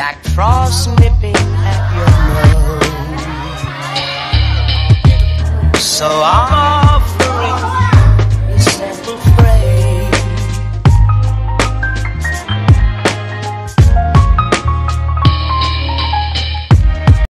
Jack Frost nipping at your nose. So I